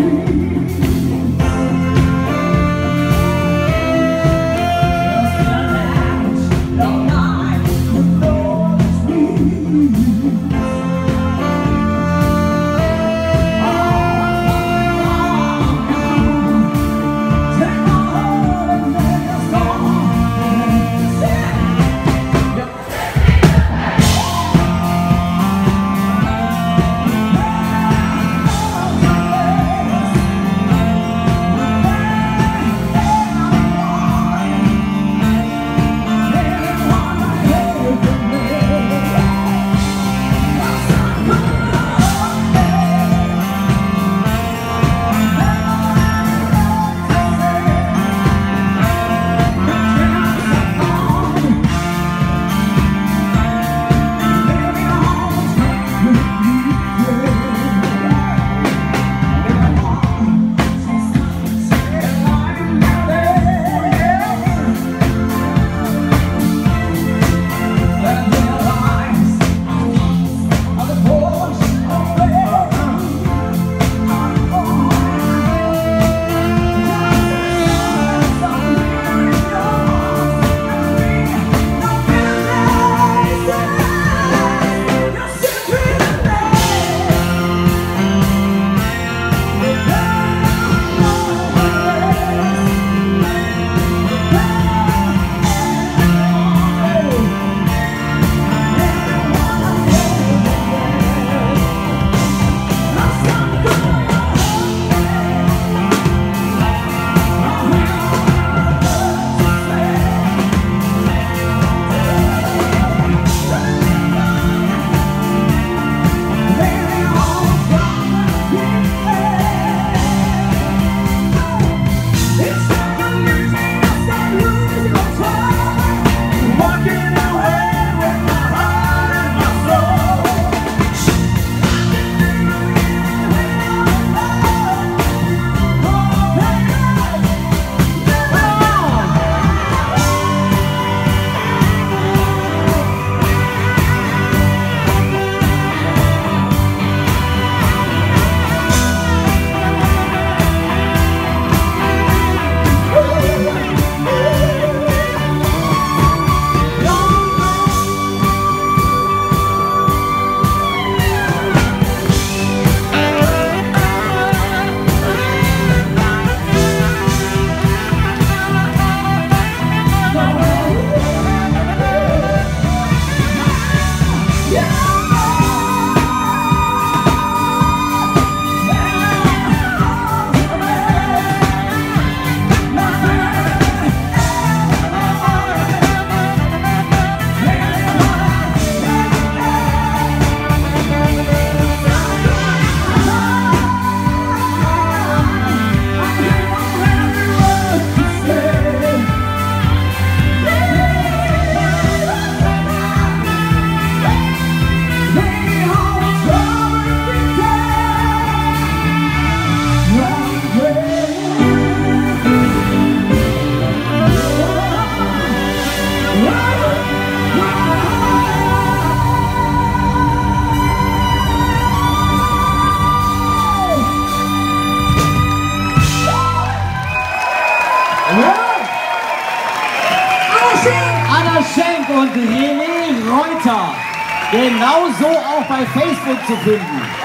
me. Anna Schenk und René Reuter. Genauso auch bei Facebook zu finden.